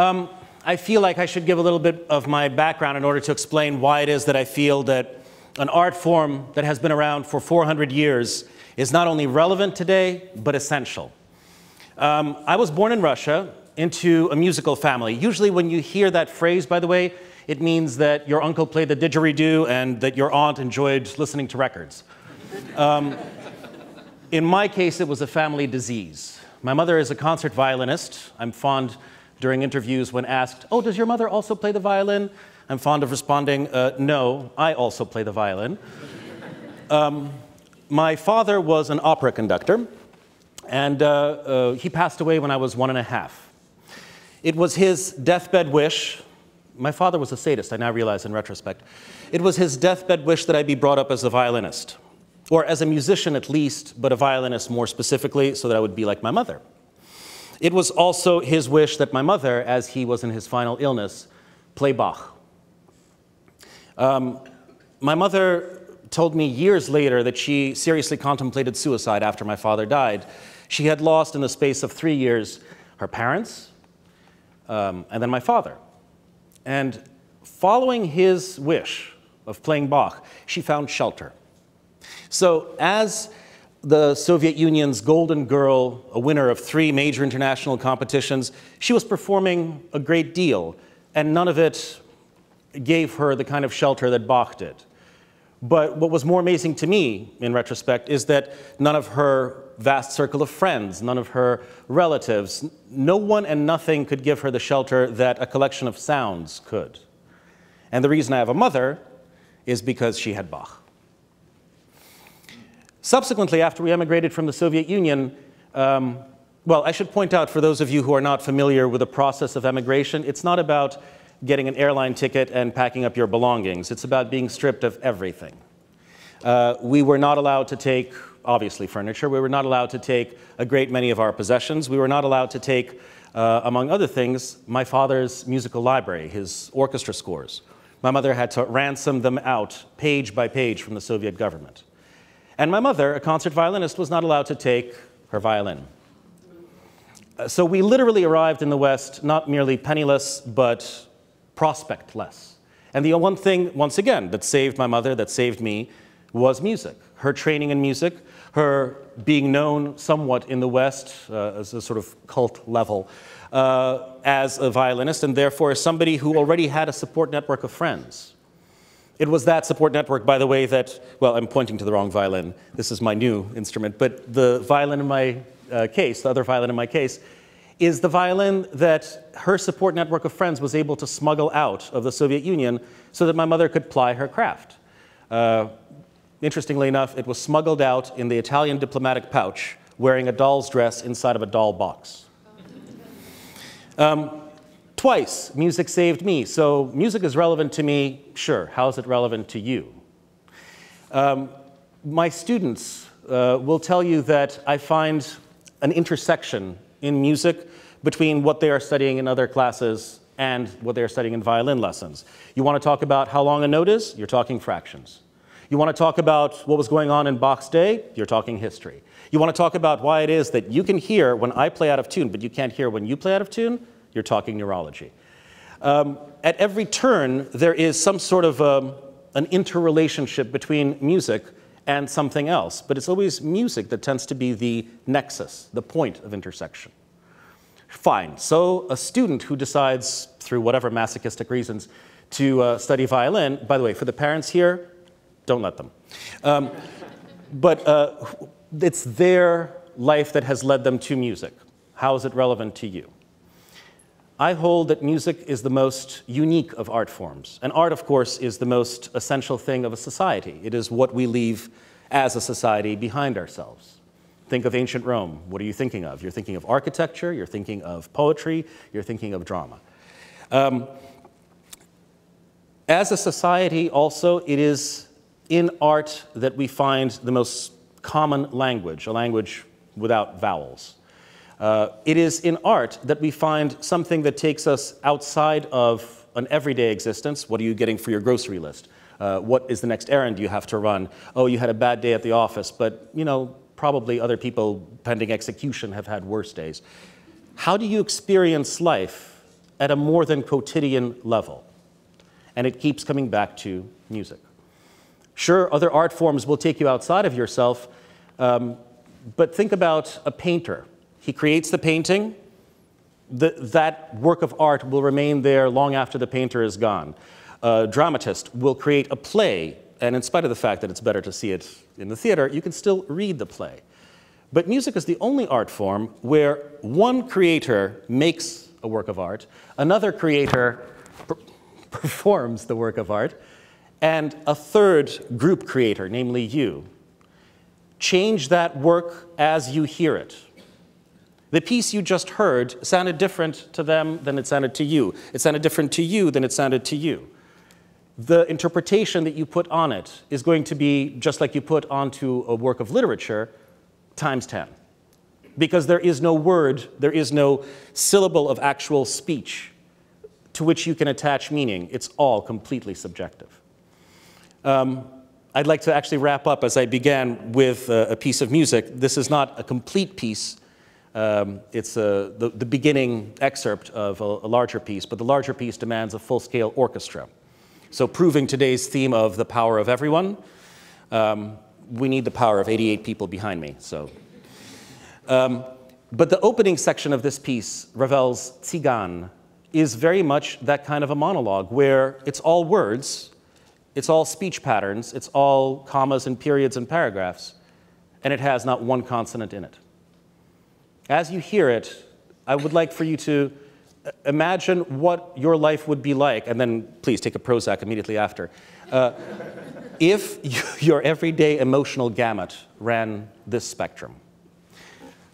Um, I feel like I should give a little bit of my background in order to explain why it is that I feel that an art form that has been around for 400 years is not only relevant today, but essential. Um, I was born in Russia into a musical family. Usually, when you hear that phrase, by the way, it means that your uncle played the didgeridoo and that your aunt enjoyed listening to records. Um, in my case, it was a family disease. My mother is a concert violinist. I'm fond during interviews when asked, Oh, does your mother also play the violin? I'm fond of responding, uh, No, I also play the violin. um, my father was an opera conductor, and uh, uh, he passed away when I was one and a half. It was his deathbed wish. My father was a sadist, I now realize in retrospect. It was his deathbed wish that I be brought up as a violinist, or as a musician at least, but a violinist more specifically, so that I would be like my mother. It was also his wish that my mother, as he was in his final illness, play Bach. Um, my mother told me years later that she seriously contemplated suicide after my father died. She had lost, in the space of three years, her parents um, and then my father. And following his wish of playing Bach, she found shelter. So, as the Soviet Union's Golden Girl, a winner of three major international competitions, she was performing a great deal, and none of it gave her the kind of shelter that Bach did. But what was more amazing to me, in retrospect, is that none of her vast circle of friends, none of her relatives, no one and nothing could give her the shelter that a collection of sounds could. And the reason I have a mother is because she had Bach. Subsequently, after we emigrated from the Soviet Union, um, well, I should point out for those of you who are not familiar with the process of emigration, it's not about getting an airline ticket and packing up your belongings. It's about being stripped of everything. Uh, we were not allowed to take, obviously, furniture. We were not allowed to take a great many of our possessions. We were not allowed to take, uh, among other things, my father's musical library, his orchestra scores. My mother had to ransom them out page by page from the Soviet government. And my mother, a concert violinist, was not allowed to take her violin. Uh, so we literally arrived in the West not merely penniless, but prospectless. And the one thing, once again, that saved my mother, that saved me, was music. Her training in music, her being known somewhat in the West uh, as a sort of cult level uh, as a violinist, and therefore as somebody who already had a support network of friends. It was that support network, by the way, that, well, I'm pointing to the wrong violin. This is my new instrument, but the violin in my uh, case, the other violin in my case, is the violin that her support network of friends was able to smuggle out of the Soviet Union so that my mother could ply her craft. Uh, interestingly enough, it was smuggled out in the Italian diplomatic pouch wearing a doll's dress inside of a doll box. Um, Twice, music saved me. So, music is relevant to me, sure. How is it relevant to you? Um, my students uh, will tell you that I find an intersection in music between what they are studying in other classes and what they are studying in violin lessons. You want to talk about how long a note is? You're talking fractions. You want to talk about what was going on in Bach's day? You're talking history. You want to talk about why it is that you can hear when I play out of tune, but you can't hear when you play out of tune? you're talking neurology. Um, at every turn, there is some sort of um, an interrelationship between music and something else, but it's always music that tends to be the nexus, the point of intersection. Fine, so a student who decides, through whatever masochistic reasons, to uh, study violin, by the way, for the parents here, don't let them. Um, but uh, it's their life that has led them to music. How is it relevant to you? I hold that music is the most unique of art forms. And art, of course, is the most essential thing of a society. It is what we leave as a society behind ourselves. Think of ancient Rome. What are you thinking of? You're thinking of architecture, you're thinking of poetry, you're thinking of drama. Um, as a society, also, it is in art that we find the most common language, a language without vowels. Uh, it is in art that we find something that takes us outside of an everyday existence. What are you getting for your grocery list? Uh, what is the next errand you have to run? Oh, you had a bad day at the office, but you know, probably other people pending execution have had worse days. How do you experience life at a more than quotidian level? And it keeps coming back to music. Sure, other art forms will take you outside of yourself, um, but think about a painter. He creates the painting, the, that work of art will remain there long after the painter is gone a dramatist will create a play, and in spite of the fact that it's better to see it in the theater, you can still read the play. But music is the only art form where one creator makes a work of art, another creator per performs the work of art, and a third group creator, namely you, change that work as you hear it. The piece you just heard sounded different to them than it sounded to you. It sounded different to you than it sounded to you the interpretation that you put on it is going to be just like you put onto a work of literature times 10. Because there is no word, there is no syllable of actual speech to which you can attach meaning. It's all completely subjective. Um, I'd like to actually wrap up as I began with a, a piece of music. This is not a complete piece. Um, it's a, the, the, beginning excerpt of a, a larger piece, but the larger piece demands a full-scale orchestra. So proving today's theme of the power of everyone, um, we need the power of 88 people behind me. So, um, but the opening section of this piece, Ravel's Tzigane, is very much that kind of a monologue where it's all words, it's all speech patterns, it's all commas and periods and paragraphs, and it has not one consonant in it. As you hear it, I would like for you to imagine what your life would be like, and then please take a Prozac immediately after. Uh, if your everyday emotional gamut ran this spectrum.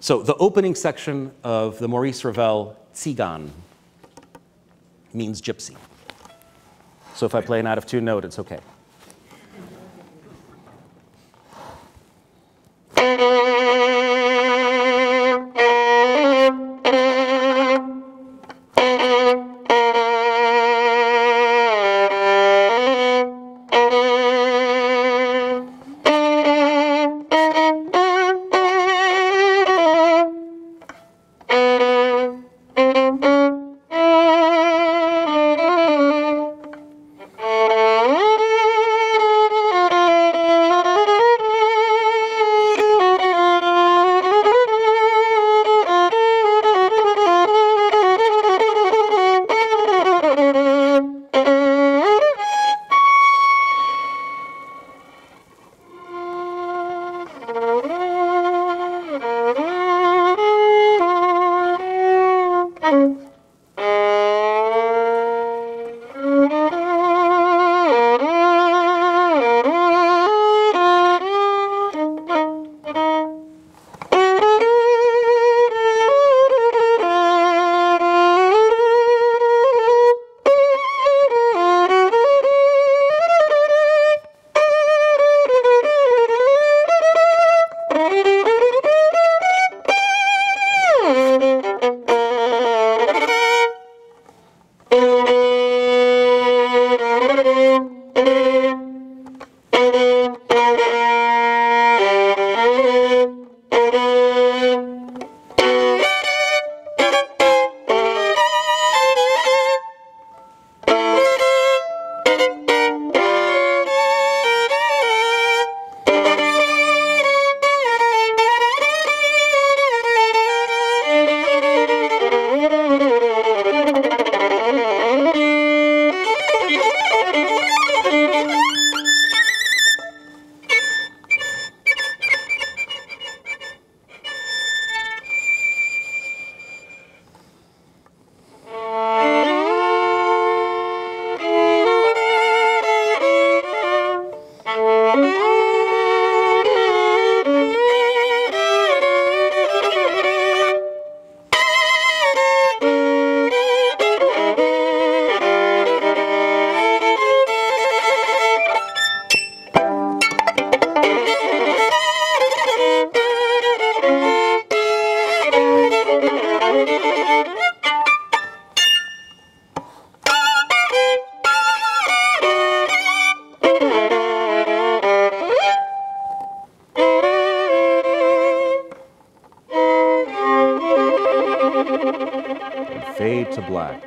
So the opening section of the Maurice Ravel Tzigane means gypsy. So if I play an out of tune note, it's okay. 嗯。To black.